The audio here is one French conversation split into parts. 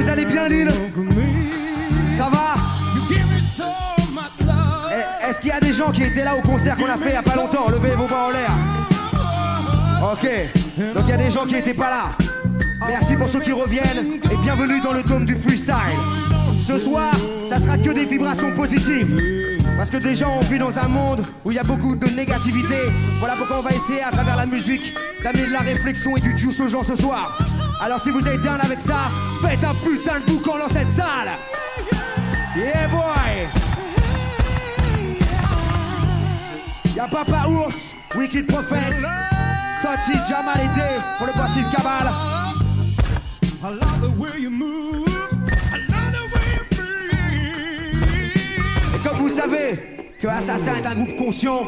Vous allez bien, Lille Ça va eh, Est-ce qu'il y a des gens qui étaient là au concert qu'on a fait il n'y a pas longtemps Levez vos mains en l'air. Ok. Donc il y a des gens qui n'étaient pas là. Merci pour ceux qui reviennent et bienvenue dans le tome du freestyle. Ce soir, ça sera que des vibrations positives. Parce que des gens ont vit dans un monde où il y a beaucoup de négativité. Voilà pourquoi on va essayer à travers la musique d'amener de la réflexion et du juice aux gens ce soir. Alors si vous êtes down avec ça, faites un putain de boucan dans cette salle. Yeah boy. Y'a Papa Ours, Wicked Prophet, Toti Jamalité pour le passif Cabal. I love the way you move. I love the way you. Et comme vous savez que Assassin est un groupe conscient,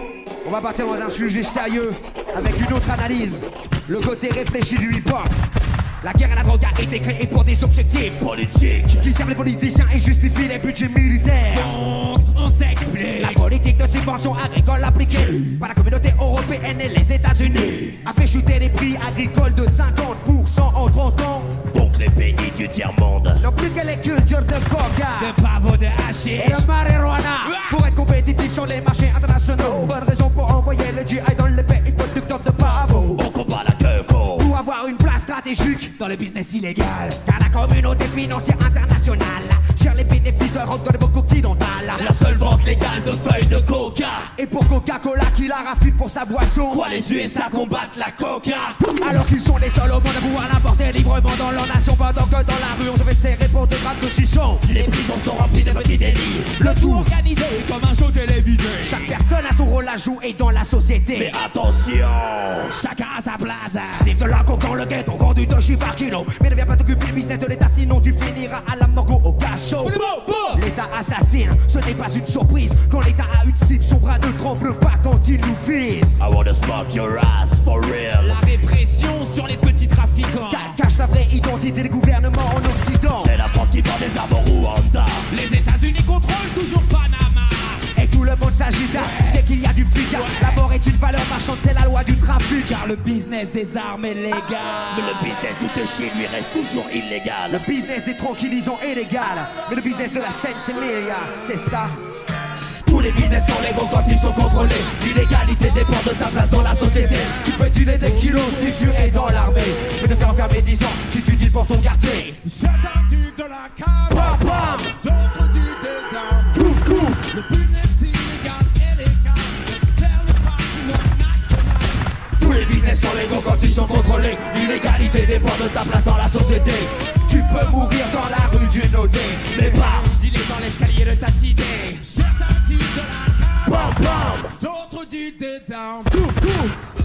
on va partir dans un sujet sérieux avec une autre analyse, le côté réfléchi du hip-hop. La guerre à la drogue a été créée pour des objectifs Politique. qui servent les politiciens et justifient les budgets militaires. Donc, on s'explique. La politique de subvention agricole appliquée par la communauté européenne et les États-Unis a fait chuter les prix agricoles de 50% en 30 ans. Donc, les pays du tiers-monde. Non plus que les cultures de coca De dans le business illégal. car la communauté financière internationale gère les bénéfices de la route de l'époque occidentale. La seule vente légale de feuilles de coca. Et pour Coca-Cola qui la raffute pour sa boisson. Quoi, les USA combattent la coca? Alors qu'ils sont les seuls au monde à pouvoir l'importer librement dans leur nation Pendant que dans la rue on se fait serrer pour de grammes de chichon Les prisons sont remplies de petits délits. Le tout organisé comme. A son rôle à jouer dans la société. Mais attention, chacun a sa place. Sniff de la coke dans le ghetto vendu de chiffres par kilo. Mais ne viens pas t'occuper du business de l'état sinon tu finiras à la morgue au cachot. L'état assassine, ce n'est pas une surprise. Quand l'état a une cible, son bras ne tremble pas quand il nous vise I wanna smoke your ass for real. La répression sur les petits trafiquants. Ca- Cache la vraie identité des gouvernements en Occident. C'est la le dès qu'il y a du fric La mort est une valeur marchande, c'est la loi du trafic Car le business des armes est légal. Mais le business tout de chez lui reste toujours Le illégal. business des tranquillisants est légal Mais le business de la scène c'est milliard, c'est ça Tous les business sont légaux quand ils sont contrôlés. L'illégalité dépend de ta place dans la société. Tu peux tuer des kilos si tu es dans l'armée Mais te faire enfermer 10 ans si tu dis pour ton quartier sont contrôlés. L'illégalité dépend de ta place dans la société. Tu peux mourir dans la rue du nodé Mais pas, Dis-les dans l'escalier de ta cité. Certains tuent de la cave, bam bam. d'autres tuent des armes. Couf couf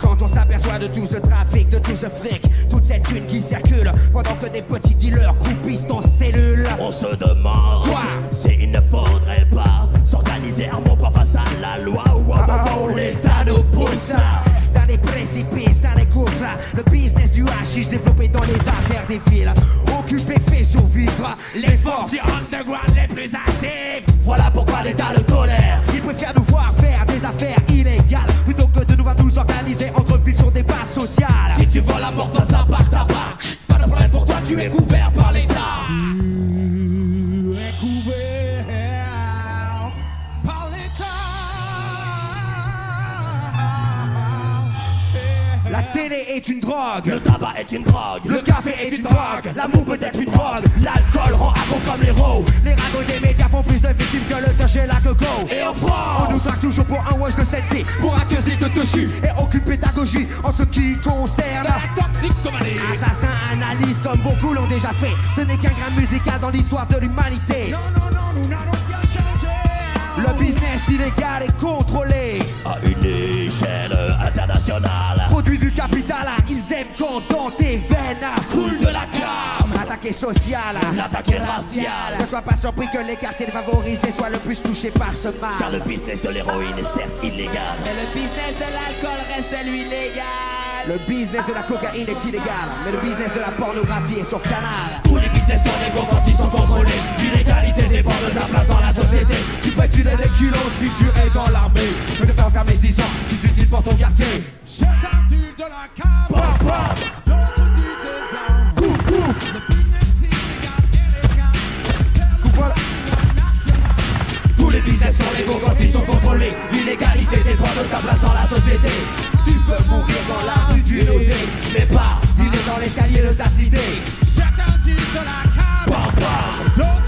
Quand on s'aperçoit de tout ce trafic, de tout ce fric, toute cette thune qui circule, pendant que des petits dealers croupissent en cellule. On se demande Quoi? S'il ne faudrait pas s'organiser un bon pas face à la loi ou un moment où l'État nous pousse. Dans les précipices, dans les gouffres, le business du hashish développé dans les affaires des villes. Occupé fait survivre les forces. Du underground les plus actifs. Voilà pourquoi l'État le tolère. Ils préfèrent nous voir faire des affaires illégales plutôt que de nous voir nous organiser entre villes sur des bases sociales. Si tu veux la mort dans un bar tabac, pas de problème pour toi, tu es couvert est une drogue. Le tabac est une drogue. Le café est une drogue, l'amour peut être une drogue, l'alcool rend accro comme l'héros. Les ragots des médias font plus de victimes que le toucher et la coco. Et en On France, nous traque toujours pour un wash de celle-ci, pour un queuse de toshi et aucune pédagogie en ce qui concerne. La toxicomanie. Assassin analyse comme beaucoup l'ont déjà fait. Ce n'est qu'un grain musical dans l'histoire de l'humanité. Non, non, non, nous n'allons rien changer. Le business illégal est contrôlé. Produit du capital, ils aiment quand dans tes veines coule de la cam, L'attaque est sociale. l'attaque est raciale. Ne sois pas surpris que les quartiers favorisés soient le plus touchés par ce Car le mal. business de l'héroïne est certes illégal. Mais le business de l'alcool reste lui légal. Le business de la cocaïne est illégal, mais le business de la pornographie est sur canal. Tous les business sont légaux quand ils sont contrôlés. L'illégalité dépend de ta place dans la société. Tu peux tuer des kilos si tu es dans l'armée. Mais te faire enfermer 10 ans si tu dis pour ton quartier de la cave. D'autres du Tous les business sont légaux quand ils sont contrôlés. L'illégalité des de ta place dans la société. Tu peux mourir dans la rue mais pas dîner l'escalier de ta cité. Chacun dit de la cave. D'autres